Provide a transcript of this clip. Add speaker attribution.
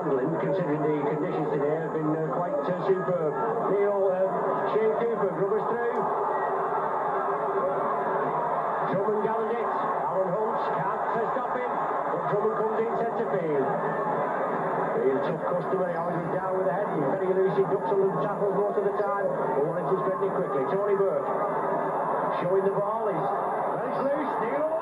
Speaker 1: handling, considering the conditions today, have been uh, quite uh, superb. Neil uh, Shane Cooper, rubbers through. Drummond galloned it. Alan Hunts can't stop him, but Drummond comes in centre field. He's a tough customer, he always down with the head. He's very elusive, ducks and tackles most of the time, but one to quickly. Tony Burke showing the ball. He's, very loose. Neil